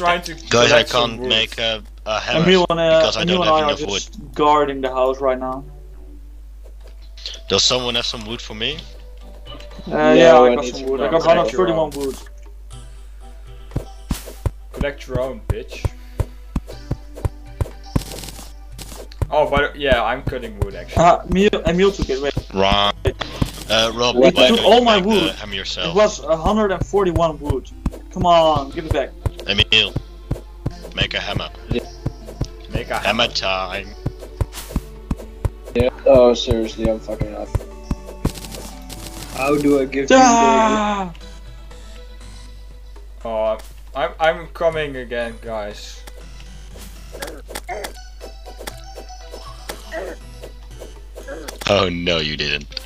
I trying to. Guys, I can't make a, a hammer Emiel and, uh, because I don't and I have are enough wood. just guarding the house right now. Does someone have some wood for me? Uh, yeah, No, I I got some wood. I got collect your 131 own. wood. Collect your own, bitch. Oh, but yeah, I'm cutting wood actually. Ah, Uh, Emiel, Emiel took it. Wait, Wrong. Uh, Rob, What? why Took all you my make the wood. hammer it was 141 wood. Come on, give it back. Emiel, make a hammer. Yeah. Make a Hammer time. Yeah. Oh, seriously, I'm fucking up. How do I give you the... Ah! Oh, I'm I'm coming again, guys. Oh no, you didn't.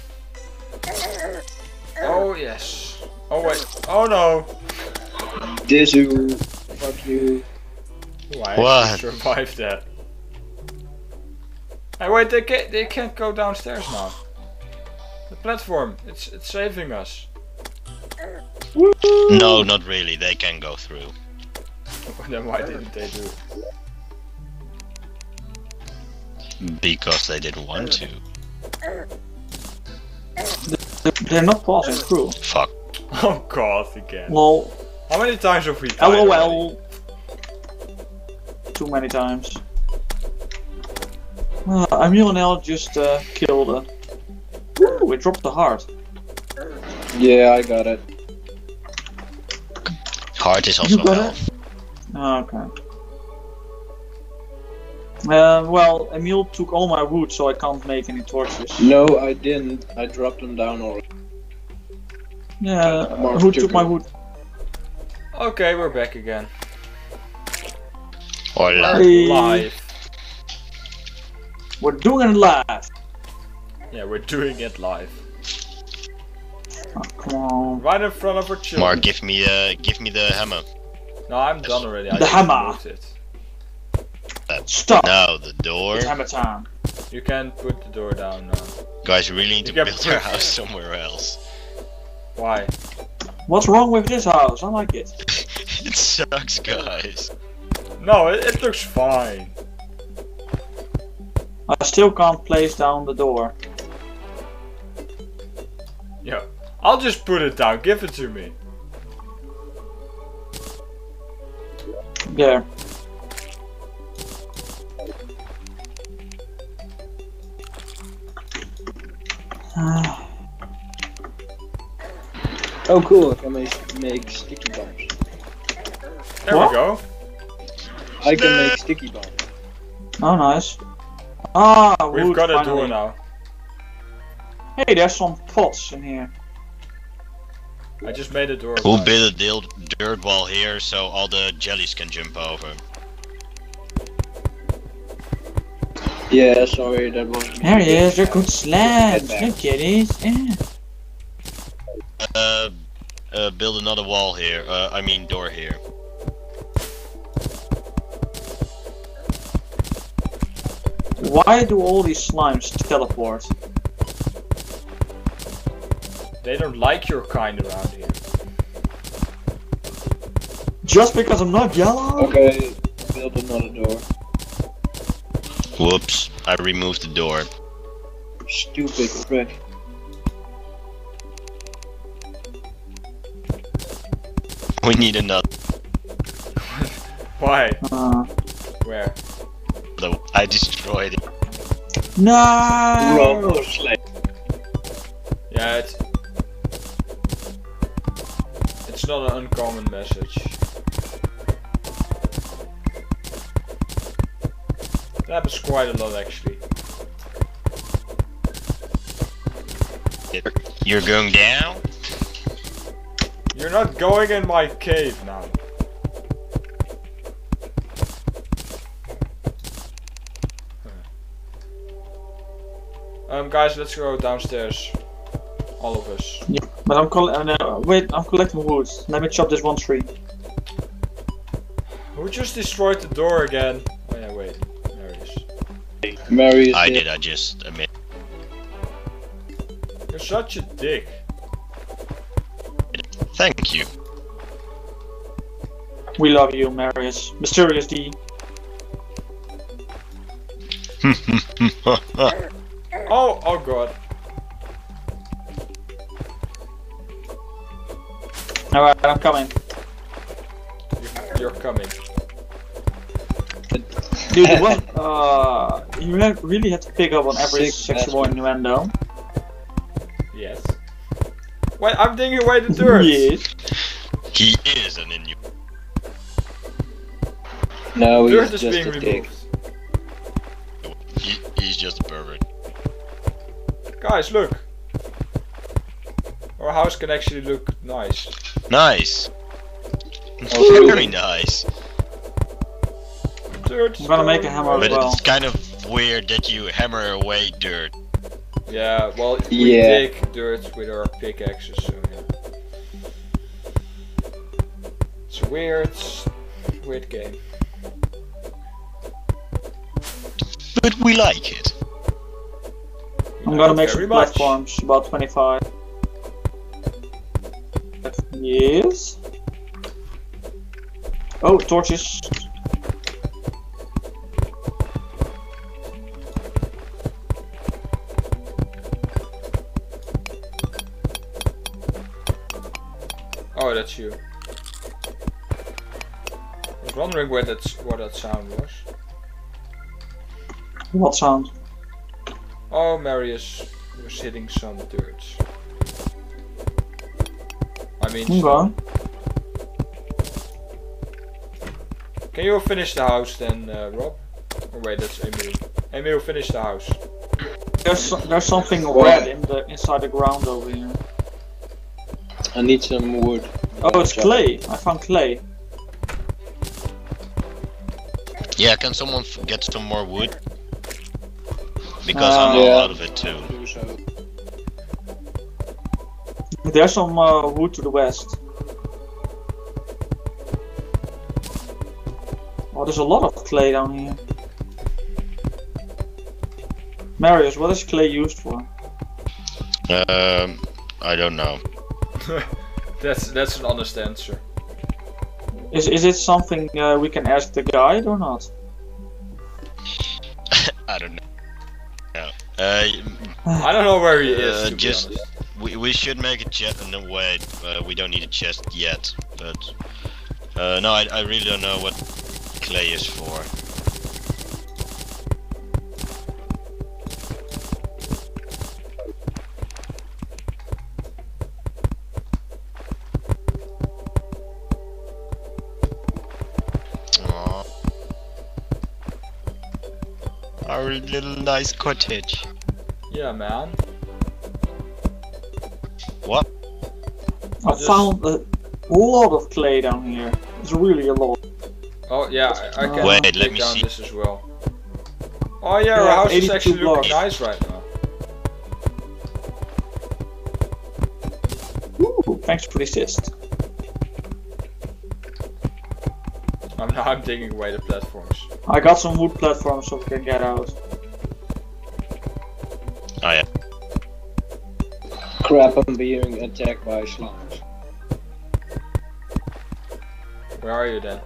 Oh yes. Oh wait. Oh no. Dizu? Fuck you. Ooh, I What? actually survived that. Hey, wait. They can't. They can't go downstairs now. The platform. It's it's saving us. No, not really. They can go through. then why didn't they do? Because they didn't want to. They're not passing through. Fuck. Oh god, again. Lol. How many times have we oh, died already? LOL. Too many times. Uh, Emiel and El just uh, killed a. Ooh, we dropped the heart. Yeah, I got it. Heart is You also got health. Oh, okay. Uh, well, Emiel took all my wood, so I can't make any torches. No, I didn't. I dropped them down already. Yeah, Mark who took took my wood? Okay, we're back again. Or la- Hey. Live. We're doing it live. Yeah, we're doing it live. Oh, come on. Right in front of our children. Mark, give me uh, give me the hammer. No, I'm done already. I The just hammer. moved It. Stop. No, the door. It's hammer time. You can put the door down now. Guys, you really need to You can build our house somewhere else. Why? What's wrong with this house? I like it. it sucks, guys. No, it, it looks fine. I still can't place down the door. Yeah. I'll just put it down. Give it to me. There. Ah, Oh, cool. I can make, make sticky bombs. There What? we go. I can make sticky bombs. oh, nice. Ah, We've wood, got a finally. door now. Hey, there's some pots in here. I just made a door. We'll guys. build a dil- dirt wall here so all the jellies can jump over. Yeah, sorry, that was. There he is. They're good slabs. Head back. Look at it. Yeah. Uh, uh, build another wall here. Uh, I mean door here. Why do all these slimes teleport? They don't like your kind around here. Just because I'm not yellow? Okay, build another door. Whoops! I removed the door. Stupid prick. We need another. Why? Uh, Where? Though. I destroyed it. no! Rumble slay. Yeah, it's. It's not an uncommon message. That happens quite a lot actually. You're going down? You're not going in my cave now. Um, guys, let's go downstairs. All of us. Yeah, but I'm coll- uh, wait, I'm collecting wood. Let me chop this one tree. Who just destroyed the door again? Oh yeah, wait. There it is. Mary is I dead. did, I just admit. You're such a dick. Thank you. We love you, Marius. Mysterious D. Oh, oh god. Alright, I'm coming. You- You're coming. Dude, what? Uh, you really have to pick up on every Sick sexual bastard. innuendo. Yes. Wait, I'm digging away the dirt. Yes. he is an Inu. No, Dirt he's is just being a dick. Guys, look. Our house can actually look nice. Nice. Oh, Very nice. Dirt. I'm gonna make a hammer as But well. it's kind of weird that you hammer away dirt. Yeah, well, we Yeah. dig dirt with our pickaxes, so yeah. It's a weird, weird game. But we like it. I'm gonna make some much. platforms, about 25. Yes. Oh, torches. Oh, that's you. I was wondering where that's what that sound was. What sound? Oh, Marius was hitting some dirt. I mean, I'm going. can you finish the house then, uh, Rob? Oh wait, that's Emiel. Emiel, finish the house. There's there's something red in the inside the ground over here. I need some wood. Oh, it's clay. I found clay. Yeah, can someone f- get some more wood? Because Uh, I'm all Yeah. out of it too. There's some uh, wood to the west. Oh, there's a lot of clay down here. Marius, what is clay used for? Um, I don't know. That's that's an honest answer. Is is it something uh, we can ask the guide or not? Uh, I don't know where he is. Uh, just- we, we should make a chest. No, wait. Uh, we don't need a chest yet. But uh, no, I, I really don't know what clay is for. Little nice cottage. Yeah, man. What? I just- found a lot of clay down here. It's really a lot. Oh yeah, I, I can Wait, take let me down see. this as well. Oh yeah, our Yeah, house is 82 actually looking blocks. nice right now. Ooh, thanks for the assist. I'm now I'm digging away the platforms. I got some wood platforms so we can get out. Oh yeah. Crap, I'm being attacked by slimes. Where are you then?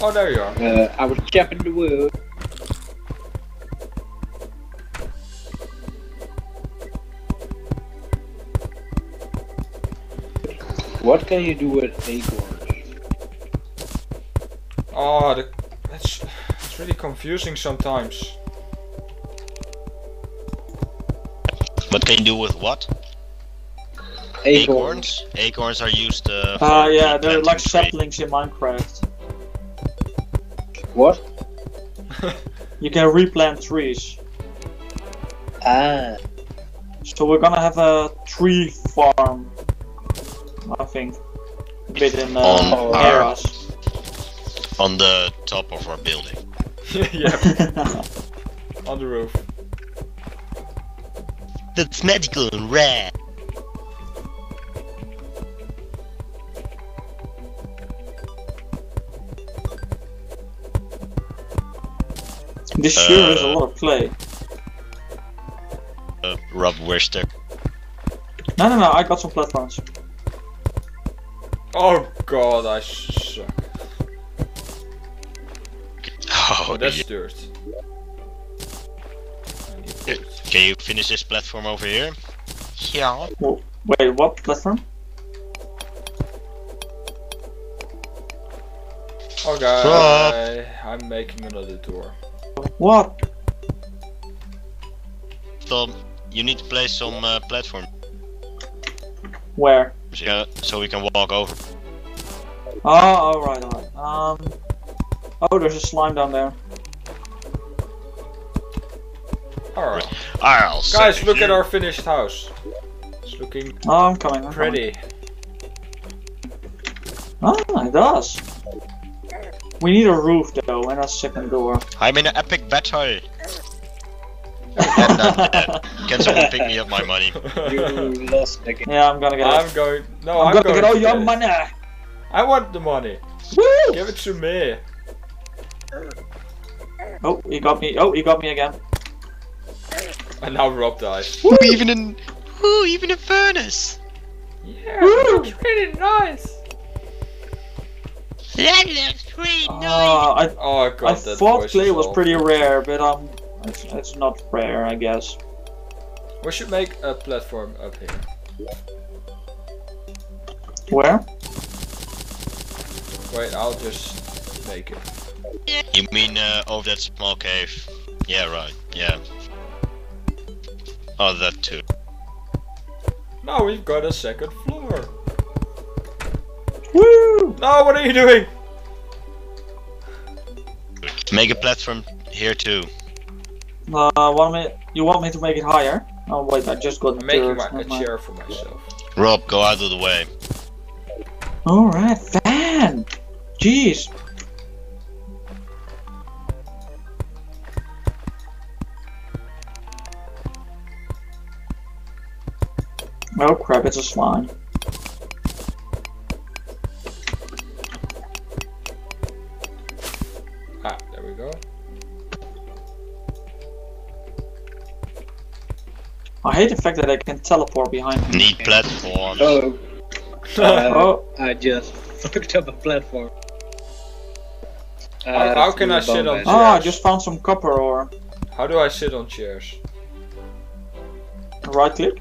Oh, there you are. Uh, I was chopping the wood. What can you do with acorns? Oh, the, that's it's really confusing sometimes. What can you do with what? Acorns? Acorns are used uh, for Uh, yeah, they're like trees. saplings in Minecraft. What? You can replant trees. Ah. So we're gonna have a tree farm. I think. A bit in uh, On near our- us. on the top of our building. yeah, on the roof. That's magical and rare. this sure is a Uh, lot of play. Uh, Rob Wister. No, no, no, I got some platforms. Oh god, I suck. Oh, Oh, that's yeah. dirt. I. Can you finish this platform over here? Yeah. Wh- Wait, what platform? Okay, I'm making another door. What? So you need to place some uh, platform Where? so, so we can walk over. Oh, alright, alright. Um. Oh, there's a slime down there. Alright. I'll Guys, save look at our finished house. It's looking Oh, I'm coming. I'm coming. pretty. Ah, it does. We need a roof though, and a second door. I'm in an epic battle. and I'm dead. Can someone pick me up my money? You lost again. yeah, I'm gonna get I'm it. going. No, I'm, I'm, gonna going get all to your get money. I want the money. Woo! Give it to me. Oh, he got me. Oh, he got me again. And now Rob dies. Ooh, even in ooh, even in furnace. Yeah, Woo! it looks pretty nice. That looks pretty Uh, I Oh god, I that thought clay was awful. pretty rare, but um, it's, it's not rare, I guess. We should make a platform up here. Where? Wait, I'll just make it. You mean uh, over that small cave? Yeah, right. Yeah. Oh, that too. Now we've got a second floor. Woo! No, what are you doing? Make a platform here too. Uh, want me? You want me to make it higher? Oh wait, I just got I'm making dirt, my, a chair for myself. Rob, go out of the way. Alright, fan! Jeez! Oh crap, it's a slime. Ah, there we go. I hate the fact that I can teleport behind him. Need platforms. Oh, uh, Oh, I just fucked up a platform. Uh, How- how can I sit on mesh. top? oh, I just found some copper ore. How do I sit on chairs? Right click?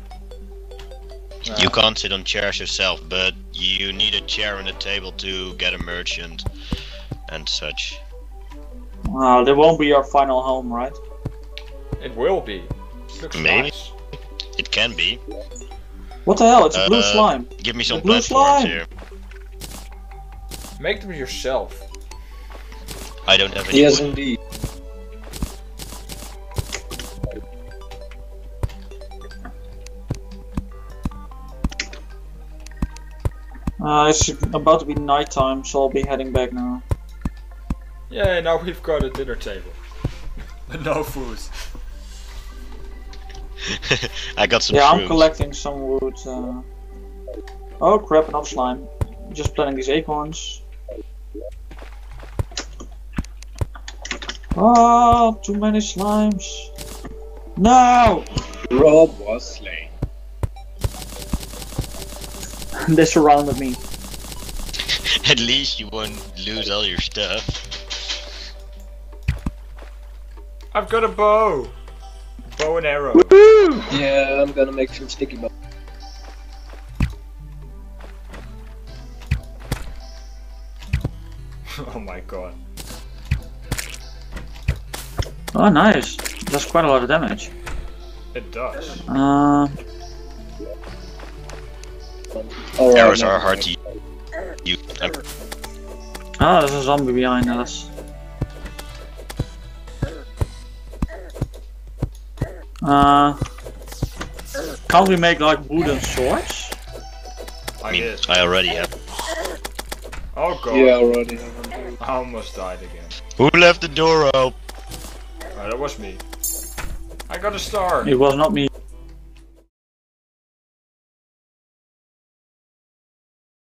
You can't sit on chairs yourself, but you need a chair and a table to get a merchant and such. Uh, that won't be your final home, right? It will be. Looks Maybe. nice. It can be. What the hell? It's a blue Uh, slime. Give me some blue slime. here. Make them yourself. I don't have any. Yes, wood. indeed. Uh, it's about to be nighttime, so I'll be heading back now. Yeah, now we've got a dinner table. but no food. I got some yeah, I'm collecting some wood. Uh... Oh crap, enough slime. Just planting these acorns. Oh, too many slimes. No! Rob was slain. they surrounded me. At least you won't lose all your stuff. I've got a bow. Bow and arrow. Yeah, I'm gonna make some sticky bombs. oh my god. Oh, nice. That's quite a lot of damage. It does. Uh, Alright, Arrows never are hard to use. Uh, oh, there's a zombie behind us. Uh, can't we make like wooden swords? I I mean, did. I already have. Oh god. Yeah, already. I almost died again. Who left the door open? Oh, that was me. I got a star. It was not me.